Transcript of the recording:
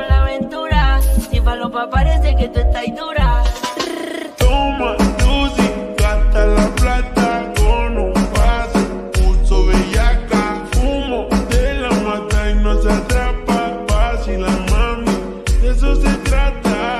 por la aventura. Si parece que tú estás dura. Toma, Lucy, gasta la plata con un pase. Pulso bellaca, fumo de la mata y no se atrapa. Fácil la mami, de eso se trata.